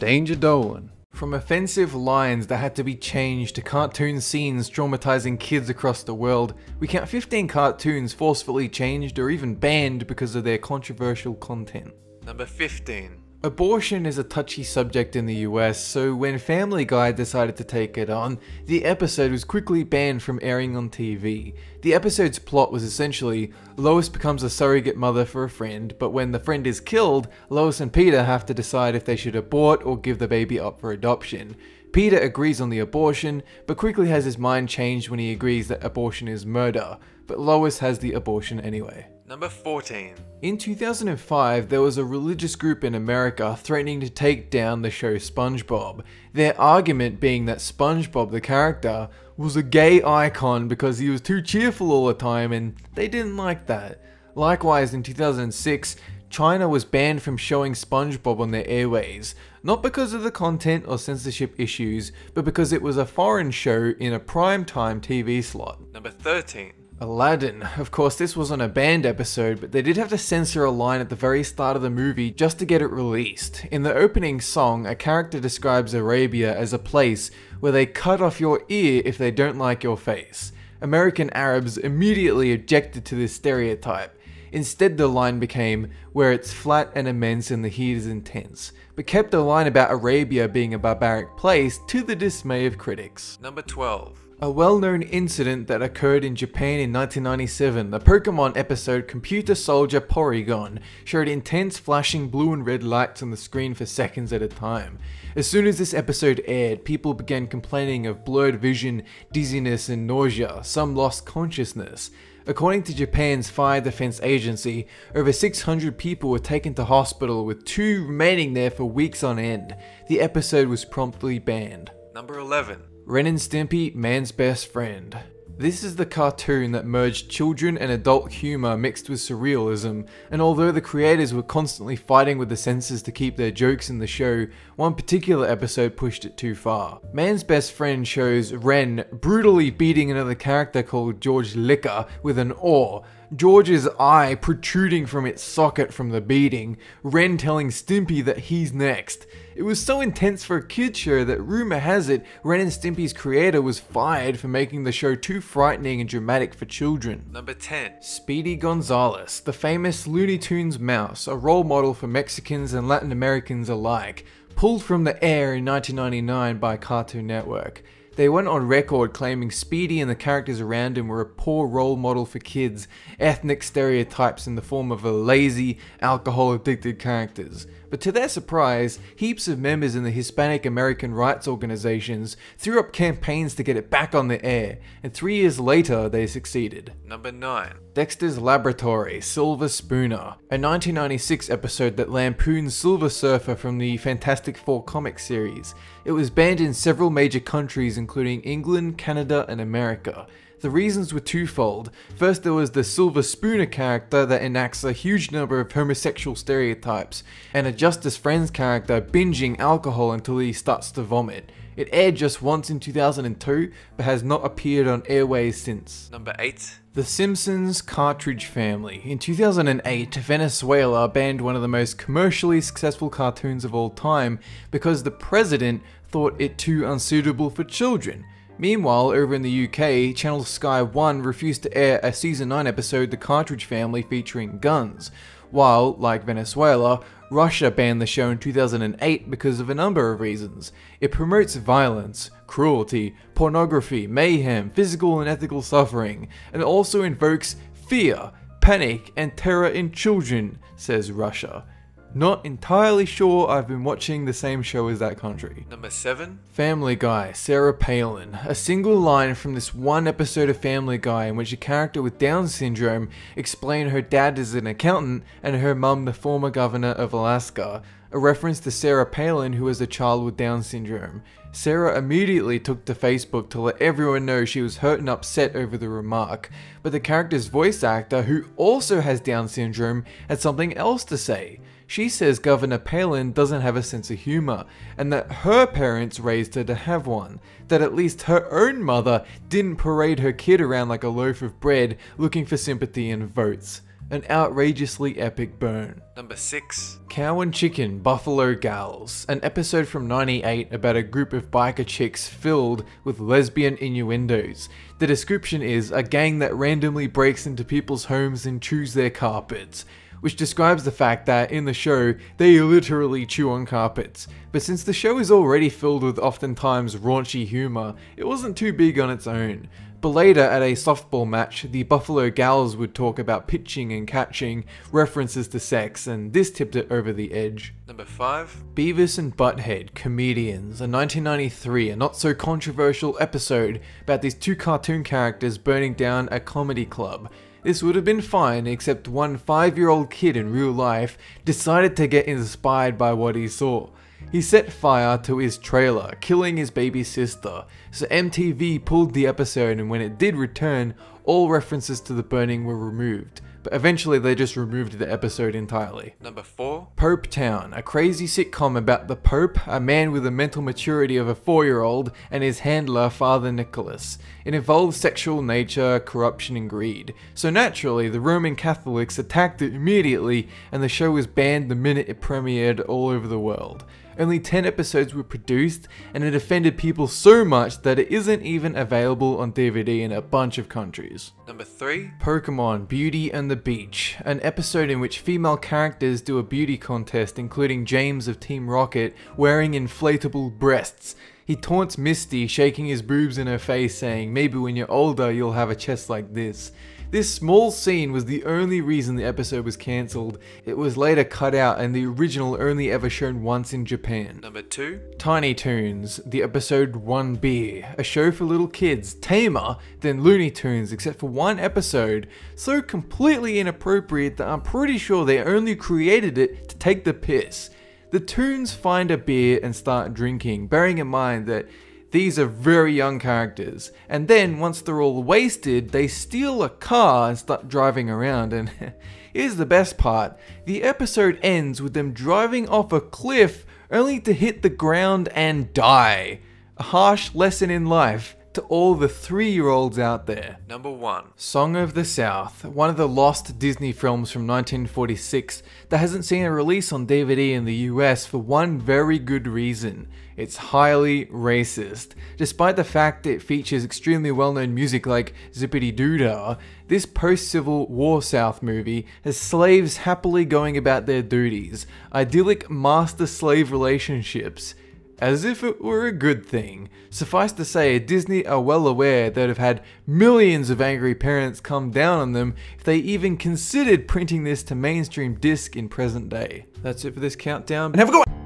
Danger Dolan. From offensive lines that had to be changed to cartoon scenes traumatizing kids across the world, we count 15 cartoons forcefully changed or even banned because of their controversial content. Number 15. Abortion is a touchy subject in the US, so when Family Guy decided to take it on, the episode was quickly banned from airing on TV. The episode's plot was essentially Lois becomes a surrogate mother for a friend, but when the friend is killed, Lois and Peter have to decide if they should abort or give the baby up for adoption. Peter agrees on the abortion, but quickly has his mind changed when he agrees that abortion is murder, but Lois has the abortion anyway. Number 14. In 2005, there was a religious group in America threatening to take down the show SpongeBob. Their argument being that SpongeBob, the character, was a gay icon because he was too cheerful all the time and they didn't like that. Likewise, in 2006, China was banned from showing SpongeBob on their airways, not because of the content or censorship issues, but because it was a foreign show in a prime time TV slot. Number 13. Aladdin. Of course, this wasn't a banned episode, but they did have to censor a line at the very start of the movie just to get it released. In the opening song, a character describes Arabia as a place where they cut off your ear if they don't like your face. American Arabs immediately objected to this stereotype. Instead, the line became, where it's flat and immense and the heat is intense, but kept the line about Arabia being a barbaric place to the dismay of critics. Number 12. A well-known incident that occurred in Japan in 1997, the Pokemon episode Computer Soldier Porygon showed intense flashing blue and red lights on the screen for seconds at a time. As soon as this episode aired, people began complaining of blurred vision, dizziness and nausea, some lost consciousness. According to Japan's Fire Defense Agency, over 600 people were taken to hospital with two remaining there for weeks on end. The episode was promptly banned. Number 11. Ren and Stimpy, Man's Best Friend. This is the cartoon that merged children and adult humor mixed with surrealism, and although the creators were constantly fighting with the censors to keep their jokes in the show, one particular episode pushed it too far. Man's Best Friend shows Ren brutally beating another character called George Liquor with an oar, George's eye protruding from its socket from the beating, Ren telling Stimpy that he's next. It was so intense for a kid show that rumor has it Ren and Stimpy's creator was fired for making the show too frightening and dramatic for children. Number 10. Speedy Gonzales, the famous Looney Tunes mouse, a role model for Mexicans and Latin Americans alike, pulled from the air in 1999 by Cartoon Network. They went on record claiming Speedy and the characters around him were a poor role model for kids, ethnic stereotypes in the form of a lazy, alcohol addicted characters. But to their surprise, heaps of members in the Hispanic American rights organizations threw up campaigns to get it back on the air, and three years later they succeeded. Number 9. Dexter's Laboratory, Silver Spooner, a 1996 episode that lampoons Silver Surfer from the Fantastic Four comic series. It was banned in several major countries including England, Canada, and America. The reasons were twofold. First, there was the Silver Spooner character that enacts a huge number of homosexual stereotypes, and a Justice Friends character binging alcohol until he starts to vomit. It aired just once in 2002, but has not appeared on airways since. Number 8. The Simpsons Cartridge Family. In 2008, Venezuela banned one of the most commercially successful cartoons of all time because the president thought it too unsuitable for children. Meanwhile, over in the UK, Channel Sky 1 refused to air a season 9 episode The Cartridge Family featuring guns, while, like Venezuela, Russia banned the show in 2008 because of a number of reasons. It promotes violence, cruelty, pornography, mayhem, physical and ethical suffering, and also invokes fear, panic, and terror in children, says Russia. Not entirely sure I've been watching the same show as that country. Number 7. Family Guy, Sarah Palin. A single line from this one episode of Family Guy in which a character with Down syndrome explained her dad is an accountant and her mum the former governor of Alaska. A reference to Sarah Palin who has a child with Down syndrome. Sarah immediately took to Facebook to let everyone know she was hurt and upset over the remark, but the character's voice actor, who also has Down syndrome, had something else to say. She says Governor Palin doesn't have a sense of humor, and that her parents raised her to have one. That at least her own mother didn't parade her kid around like a loaf of bread looking for sympathy and votes. an outrageously epic burn. Number 6. Cow and Chicken Buffalo Gals, an episode from 98 about a group of biker chicks filled with lesbian innuendos. The description is a gang that randomly breaks into people's homes and chews their carpets which describes the fact that in the show they literally chew on carpets. But since the show is already filled with oftentimes raunchy humour, it wasn't too big on its own. But later, at a softball match, the Buffalo Gals would talk about pitching and catching, references to sex, and this tipped it over the edge. Number 5. Beavis and Butthead, Comedians, a 1993, a not so controversial episode about these two cartoon characters burning down a comedy club. This would have been fine, except one 5 year old kid in real life decided to get inspired by what he saw. He set fire to his trailer, killing his baby sister, so MTV pulled the episode and when it did return, all references to the burning were removed but eventually they just removed the episode entirely. Number 4. Popetown, a crazy sitcom about the Pope, a man with the mental maturity of a four year old, and his handler, Father Nicholas. It involves sexual nature, corruption, and greed. So naturally, the Roman Catholics attacked it immediately, and the show was banned the minute it premiered all over the world. Only 10 episodes were produced, and it offended people so much that it isn't even available on DVD in a bunch of countries. Number 3. Pokemon Beauty and the Beach, an episode in which female characters do a beauty contest, including James of Team Rocket wearing inflatable breasts. He taunts Misty, shaking his boobs in her face, saying, Maybe when you're older, you'll have a chest like this. This small scene was the only reason the episode was cancelled. It was later cut out and the original only ever shown once in Japan. Number 2. Tiny Toons, the episode One Beer, a show for little kids, tamer than Looney Tunes except for one episode, so completely inappropriate that I'm pretty sure they only created it to take the piss. The Toons find a beer and start drinking, bearing in mind that these are very young characters. And then, once they're all wasted, they steal a car and start driving around. And here's the best part the episode ends with them driving off a cliff only to hit the ground and die. A harsh lesson in life to all the three year olds out there. Number 1. Song of the South, one of the lost Disney films from 1946 that hasn't seen a release on DVD in the US for one very good reason. It's highly racist. Despite the fact it features extremely well known music like Zippity Doo Dah, this post Civil War South movie has slaves happily going about their duties, idyllic master slave relationships as if it were a good thing. Suffice to say, Disney are well aware they'd have had millions of angry parents come down on them if they even considered printing this to mainstream disc in present day. That's it for this countdown, and have a good one!